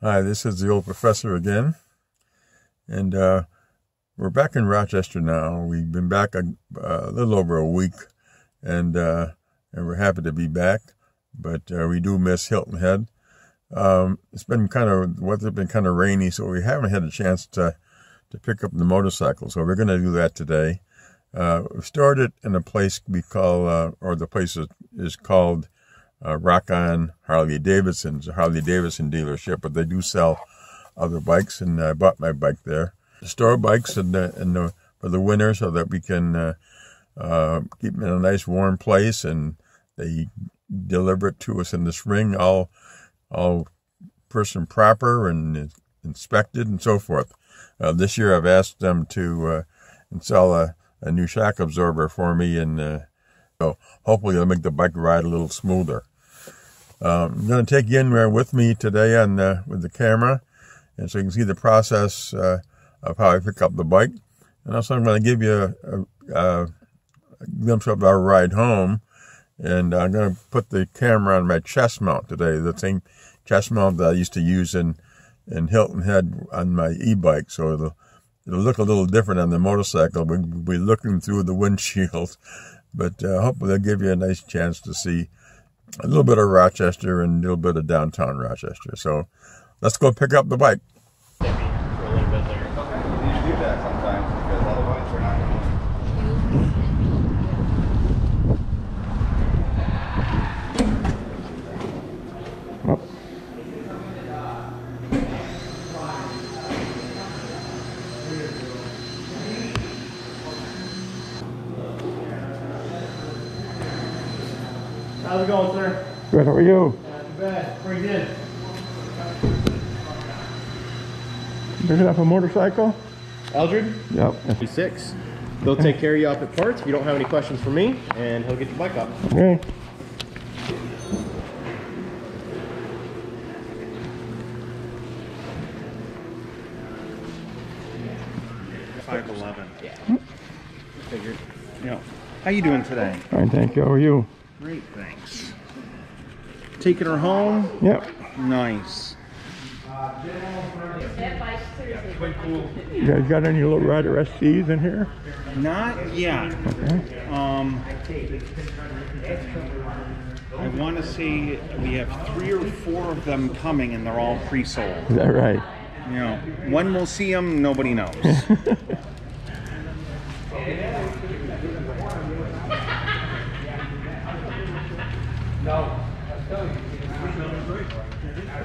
Hi, this is the old professor again. And uh, we're back in Rochester now. We've been back a, a little over a week, and uh, and we're happy to be back. But uh, we do miss Hilton Head. Um, it's been kind of weather's been kind of rainy, so we haven't had a chance to to pick up the motorcycle. So we're going to do that today. Uh, we started in a place we call, uh, or the place is, is called uh, Rock On Harley Davidson's Harley Davidson dealership, but they do sell other bikes, and I bought my bike there. The Store bikes in the, the, for the winter so that we can uh, uh, keep them in a nice warm place, and they deliver it to us in the spring, all all person proper and inspected and so forth. Uh, this year, I've asked them to uh, install a, a new shock absorber for me, and uh, so hopefully it'll make the bike ride a little smoother. Um, I'm going to take you in there with me today on the, with the camera, and so you can see the process uh, of how I pick up the bike. And also, I'm going to give you a, a, a glimpse of our ride home. And I'm going to put the camera on my chest mount today, the same chest mount that I used to use in, in Hilton Head on my e-bike. So it'll, it'll look a little different on the motorcycle. We'll be looking through the windshield, but uh, hopefully they'll give you a nice chance to see a little bit of Rochester and a little bit of downtown Rochester. So let's go pick up the bike. Good, how are you? Not too bad. Pretty good. Picking up a motorcycle? Eldred? Yep. Six. They'll take care of you up at parts if you don't have any questions for me, and he'll get your bike up. Okay. Five eleven. Yeah. Figured. Yeah. How you doing today? Fine, thank you. How are you? Great, thanks. Taking her home? Yep. Nice. You guys got any low rider SCs in here? Not yet. Okay. Um, I want to say we have three or four of them coming, and they're all pre-sold. Is that right? You know, when we'll see them, nobody knows.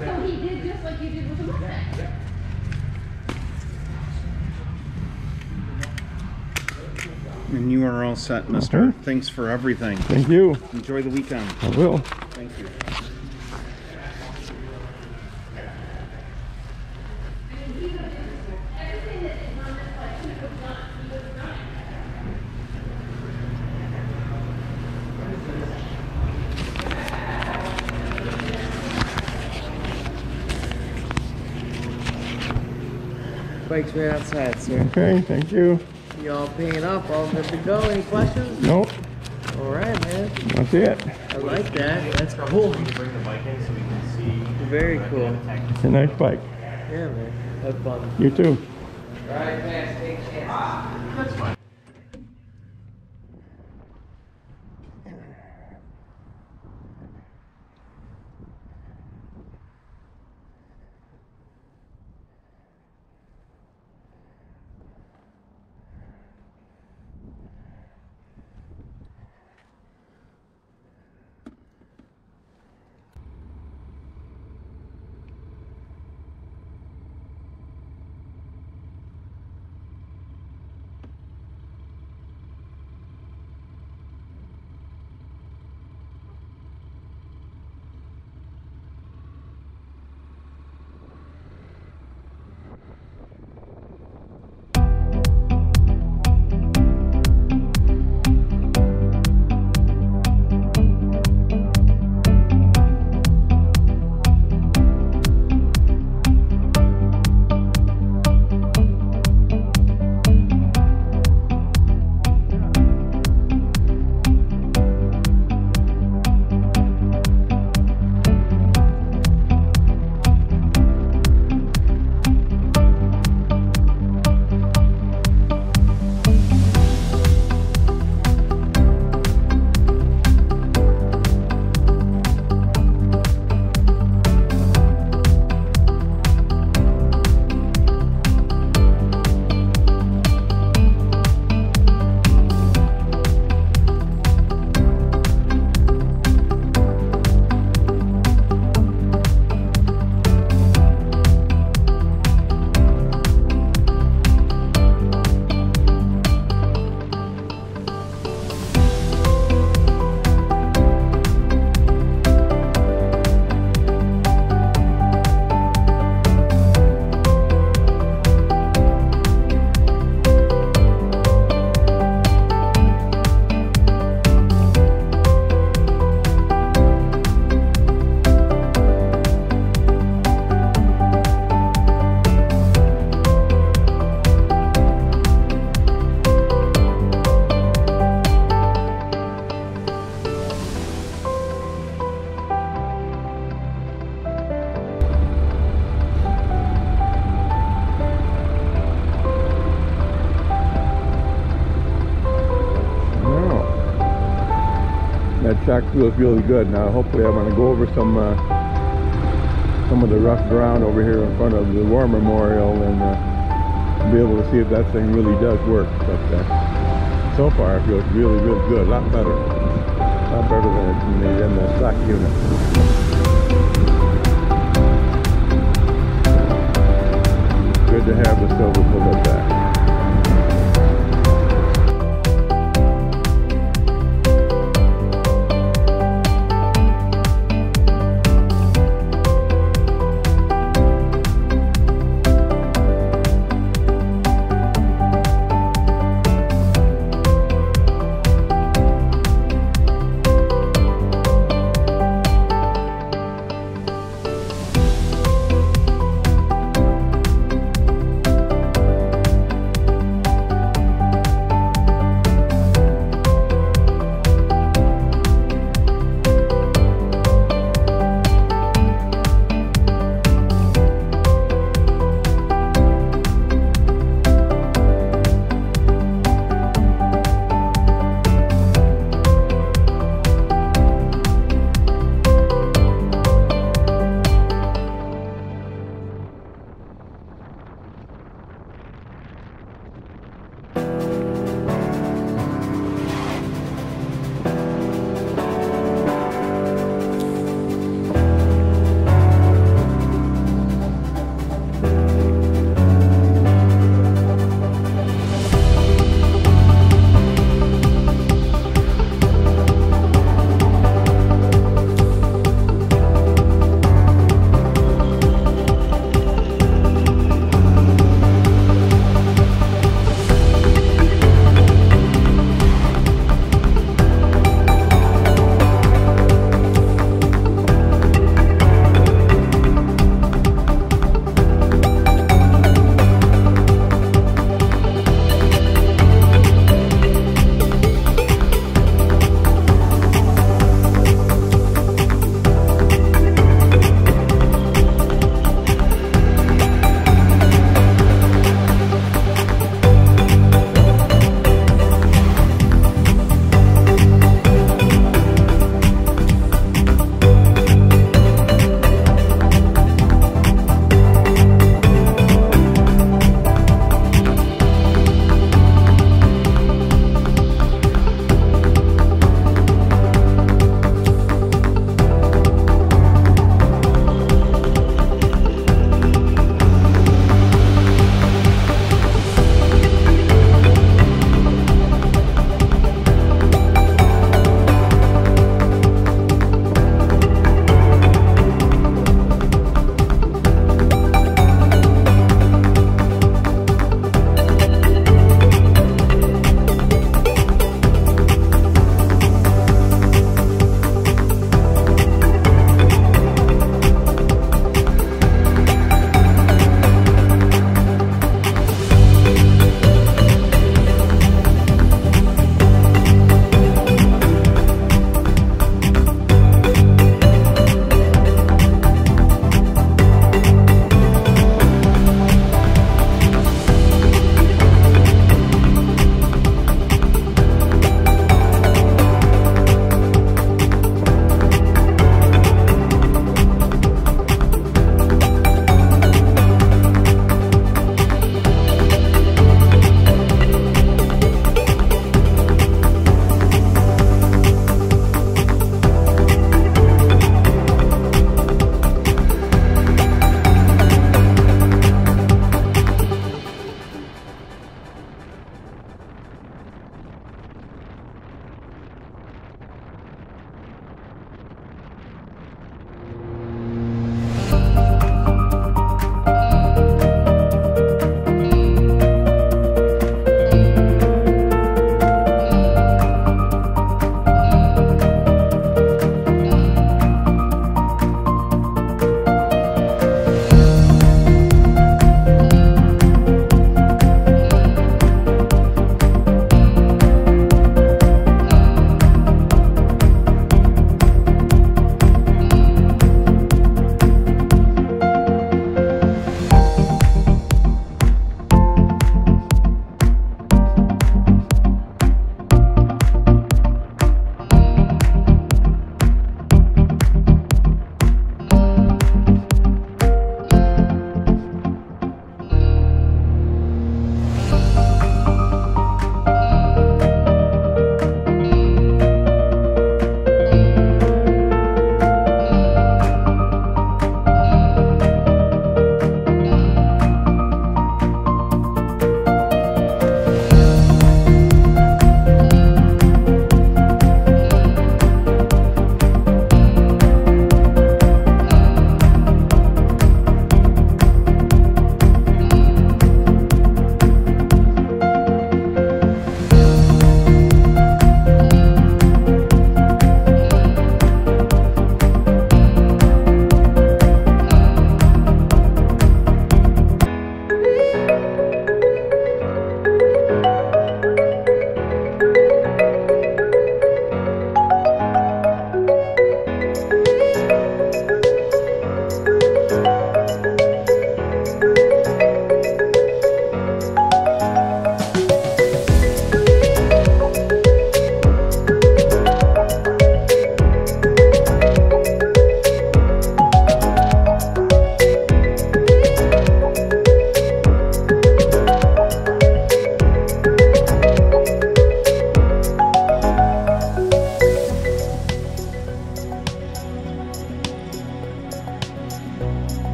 So he did just like you did with the Mustang. And you are all set, Mister. Okay. Thanks for everything. Thank you. Enjoy the weekend. I will. Thank you. Bike's right outside, sir. Okay, thank you. You all paying up, all good to go. Any questions? Nope, All right, man. that's it. I like that. That's cool. Very cool. It's a nice bike. Yeah, man. Have fun. You too. that track feels really good. Now hopefully I'm going to go over some uh, some of the rough ground over here in front of the War Memorial and uh, be able to see if that thing really does work. But uh, so far it feels really, really good. A lot better. A lot better than the, than the stock unit.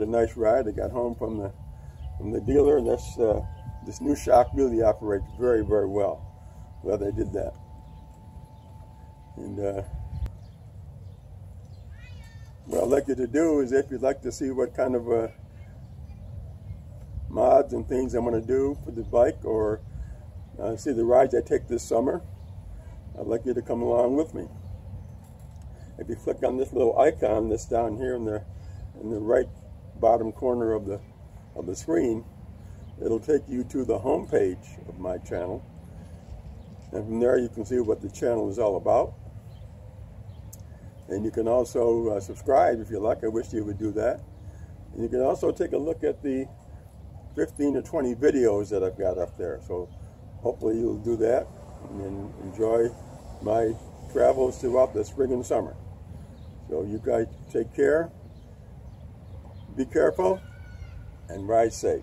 A, a nice ride. I got home from the from the dealer, and this uh, this new shock really operates very very well. Glad they did that. And uh, what I'd like you to do is, if you'd like to see what kind of uh, mods and things I'm going to do for the bike, or uh, see the rides I take this summer, I'd like you to come along with me. If you click on this little icon that's down here in the in the right bottom corner of the of the screen, it'll take you to the home page of my channel. And from there you can see what the channel is all about. And you can also uh, subscribe if you like. I wish you would do that. And you can also take a look at the 15 or 20 videos that I've got up there. So hopefully you'll do that and enjoy my travels throughout the spring and summer. So you guys take care, be careful, and ride safe.